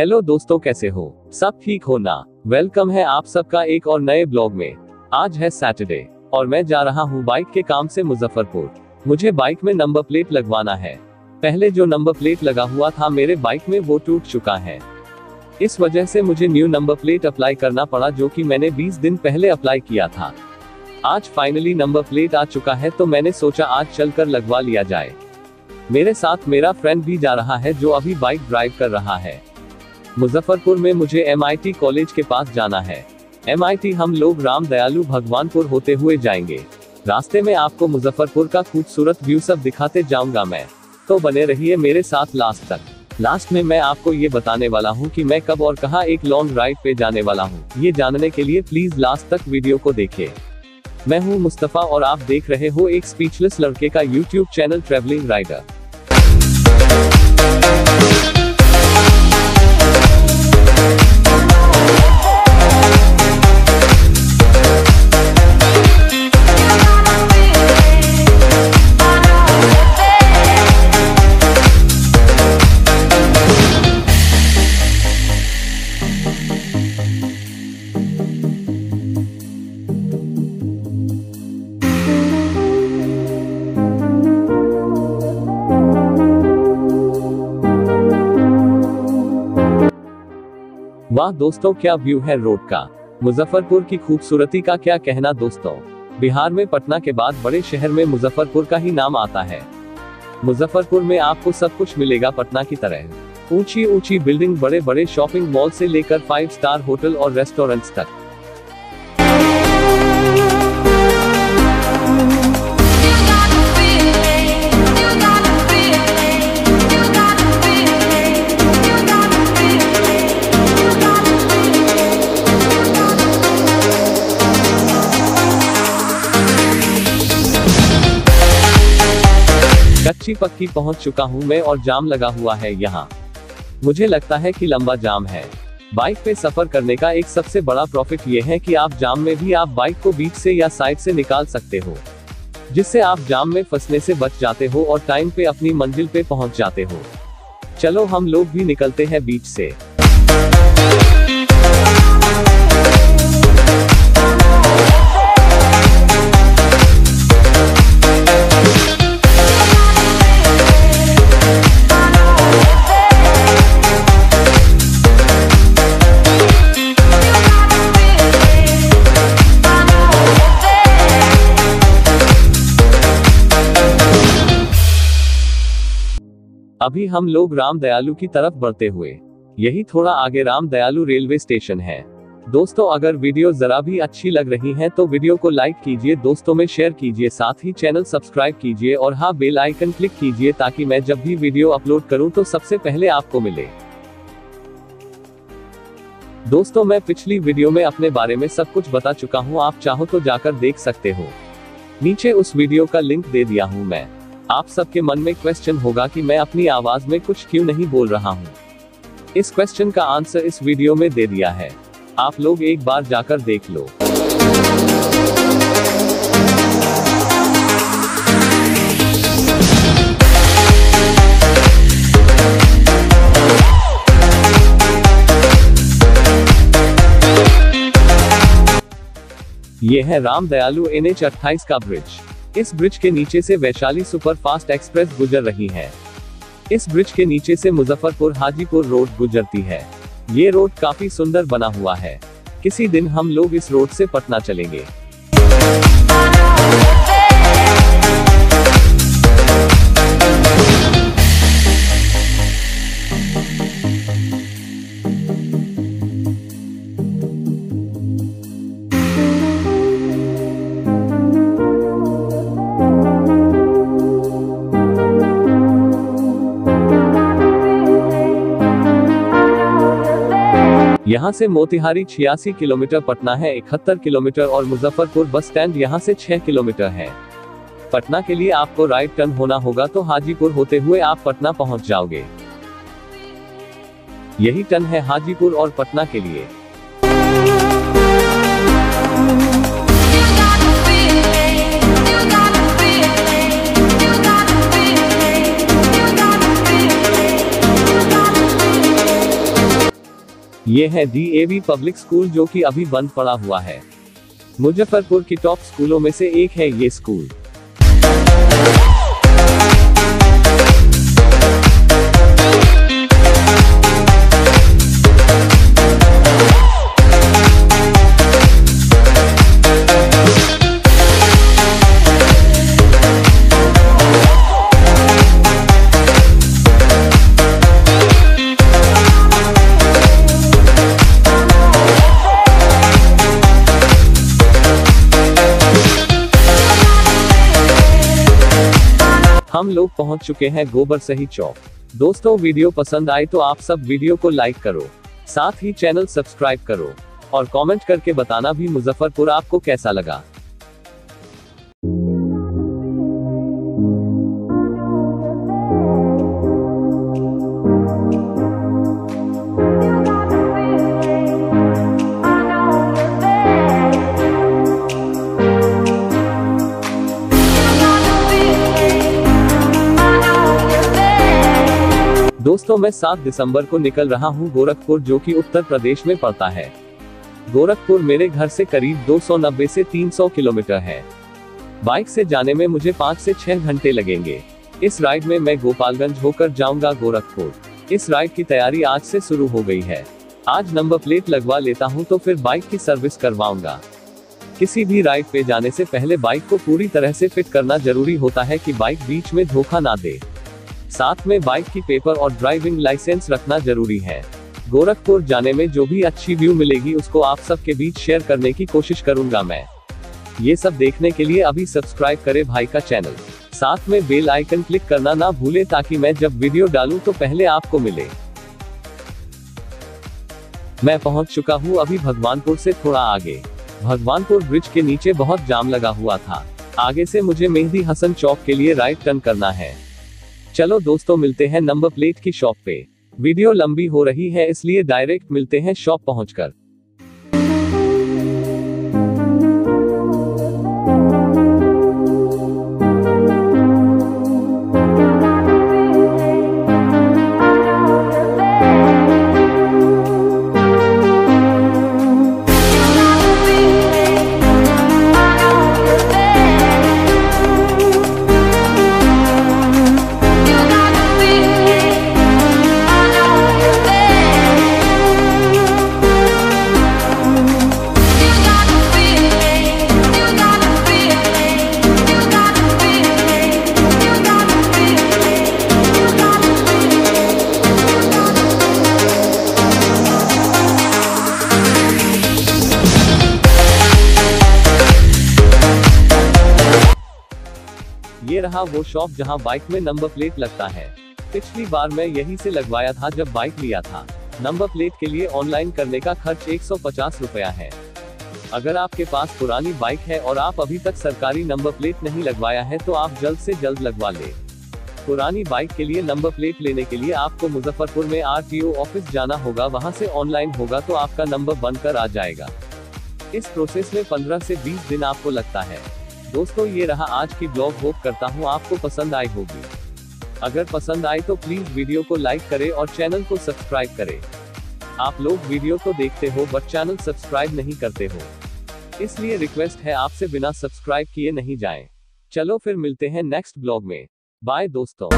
Hello दोस्तों, कैसे हो? सब ठीक हो ना? वेलकम है आप सबका एक और नए ब्लॉग में। आज है सैटरडे और मैं जा रहा हूँ बाइक के काम से मुजफ्फरपुर। मुझे बाइक में नंबर प्लेट लगवाना है। पहले जो नंबर प्लेट लगा हुआ था, मेरे बाइक में वो टूट चुका है। इस वजह से मुझे न्यू नंबर प्लेट अप्लाई करना पड़ा, जो कि मैंने 20 दिन पहले अप्लाई किया था। आज फाइनली नंबर प्लेट आ चुका है तो मैंने सोचा आज चलकर लगवा लिया जाए। मेरे साथ मेरा फ्रेंड भी जा रहा है, जो अभी बाइक ड्राइव कर रहा है। मुजफ्फरपुर में मुझे एमआईटी कॉलेज के पास जाना है। एमआईटी हम लोग राम दयालु भगवानपुर होते हुए जाएँगे। रास्ते में आपको मुजफ्फरपुर का खूबसूरत व्यू सब दिखाते जाऊँगा मैं। तो बने रहिए मेरे साथ लास्ट तक। लास्ट में मैं आपको ये बताने वाला हूँ कि मैं कब और कहाँ एक लॉन्ग राइड पे जाने वाला हूँ। ये जानने के लिए प्लीज़ लास्ट तक वीडियो को देखिए मैं हूँ मुस्तफ़ा और आप देख रहे हो एक स्पीचलेस लड़के का यूट्यूब चैनल ट्रेवलिंग राइडर वाह दोस्तों, क्या व्यू है रोड का? मुजफ्फरपुर की खूबसूरती का क्या कहना दोस्तों? बिहार में पटना के बाद बड़े शहर में मुजफ्फरपुर का ही नाम आता है। मुजफ्फरपुर में आपको सब कुछ मिलेगा पटना की तरह। ऊँची ऊँची बिल्डिंग बड़े बड़े शॉपिंग मॉल से लेकर फाइव स्टार होटल और रेस्टोरेंट्स तक। कच्ची पक्की पहुँच चुका हूँ मैं और जाम लगा हुआ है यहाँ। मुझे लगता है कि लंबा जाम है। बाइक पे सफ़र करने का एक सबसे बड़ा प्रॉफिट ये है कि आप जाम में भी आप बाइक को बीच से या साइड से निकाल सकते हो। जिससे आप जाम में फंसने से बच जाते हो और टाइम पे अपनी मंजिल पे पहुँच जाते हो। चलो हम लोग भी निकलते हैं बीच से। अभी हम लोग राम दयालु की तरफ़ बढ़ते हुए। यही थोड़ा आगे राम दयालु रेलवे स्टेशन है। दोस्तों, अगर वीडियो जरा भी अच्छी लग रही है तो वीडियो को लाइक कीजिए, दोस्तों में शेयर कीजिए, साथ ही चैनल सब्सक्राइब कीजिए और हाँ बेल आइकन क्लिक कीजिए ताकि मैं जब भी वीडियो अपलोड करूँ तो सबसे पहले आपको मिले। दोस्तों, मैं पिछली वीडियो में अपने बारे में सब कुछ बता चुका हूँ, आप चाहो तो जाकर देख सकते हो। नीचे उस वीडियो का लिंक दे दिया हूँ मैं। आप सबके मन में क्वेश्चन होगा कि मैं अपनी आवाज़ में कुछ क्यों नहीं बोल रहा हूँ। इस क्वेश्चन का आंसर इस वीडियो में दे दिया है। आप लोग एक बार जाकर देख लो। ये है राम दयालु एन एच अट्ठाईस का ब्रिज इस ब्रिज के नीचे से वैशाली सुपर फास्ट एक्सप्रेस गुजर रही है। इस ब्रिज के नीचे से मुजफ्फरपुर हाजीपुर रोड गुजरती है। ये रोड काफ़ी सुंदर बना हुआ है। किसी दिन हम लोग इस रोड से पटना चलेंगे। यहाँ से मोतिहारी छियासी किलोमीटर, पटना है इकहत्तर किलोमीटर और मुजफ्फरपुर बस स्टैंड यहाँ से छह किलोमीटर है। पटना के लिए आपको राइट टर्न होना होगा तो हाजीपुर होते हुए आप पटना पहुँच जाओगे। यही टर्न है हाजीपुर और पटना के लिए। ये है डीएवी पब्लिक स्कूल जो कि अभी बंद पड़ा हुआ है। मुजफ्फरपुर की टॉप स्कूलों में से एक है ये स्कूल हम लोग पहुँच चुके हैं गोबर सही चौक। दोस्तों, वीडियो पसंद आए तो आप सब वीडियो को लाइक करो, साथ ही चैनल सब्सक्राइब करो, और कमेंट करके बताना भी मुजफ्फरपुर आपको कैसा लगा। दोस्तों मैं 7 दिसंबर को निकल रहा हूँ गोरखपुर, जो कि उत्तर प्रदेश में पड़ता है। गोरखपुर मेरे घर से करीब 290 से 300 किलोमीटर है। बाइक से जाने में मुझे 5 से 6 घंटे लगेंगे। इस राइड में मैं गोपालगंज होकर जाऊँगा गोरखपुर। इस राइड की तैयारी आज से शुरू हो गई है। आज नंबर प्लेट लगवा लेता हूँ तो फिर बाइक की सर्विस करवाऊँगा। किसी भी राइड पे जाने से पहले बाइक को पूरी तरह से फिट करना ज़रूरी होता है कि बाइक बीच में धोखा ना दे। साथ में बाइक की पेपर और ड्राइविंग लाइसेंस रखना ज़रूरी है। गोरखपुर जाने में जो भी अच्छी व्यू मिलेगी उसको आप सबके बीच शेयर करने की कोशिश करूँगा मैं। ये सब देखने के लिए अभी सब्सक्राइब करे भाई का चैनल साथ में बेल आइकन क्लिक करना ना भूले ताकि मैं जब वीडियो डालूं तो पहले आपको मिले। मैं पहुँच चुका हूँ अभी भगवानपुर से थोड़ा आगे। भगवानपुर ब्रिज के नीचे बहुत जाम लगा हुआ था। आगे से मुझे मेहदी हसन चौक के लिए राइट टर्न करना है। चलो दोस्तों मिलते हैं नंबर प्लेट की शॉप पे। वीडियो लंबी हो रही है, इसलिए डायरेक्ट मिलते हैं शॉप पहुंचकर। ये रहा वो शॉप जहाँ बाइक में नंबर प्लेट लगता है। पिछली बार मैं यही से लगवाया था जब बाइक लिया था। नंबर प्लेट के लिए ऑनलाइन करने का खर्च 150 रुपया है। अगर आपके पास पुरानी बाइक है और आप अभी तक सरकारी नंबर प्लेट नहीं लगवाया है तो आप जल्द से जल्द लगवा ले। पुरानी बाइक के लिए नंबर प्लेट लेने के लिए आपको मुजफ्फरपुर में आरटीओ ऑफ़िस जाना होगा, वहाँ से ऑनलाइन होगा तो आपका नंबर बनकर आ जाएगा। इस प्रोसेस में 15 से 20 दिन आपको लगता है। दोस्तों, ये रहा आज की ब्लॉग होप करता हूँ आपको पसंद आई होगी। अगर पसंद आए तो प्लीज़ वीडियो को लाइक करें और चैनल को सब्सक्राइब करें। आप लोग वीडियो तो देखते हो बट चैनल सब्सक्राइब नहीं करते हो। इसलिए रिक्वेस्ट है आपसे बिना सब्सक्राइब किए नहीं जाएँ। चलो फिर मिलते हैं नेक्स्ट ब्लॉग में। बाय दोस्तों।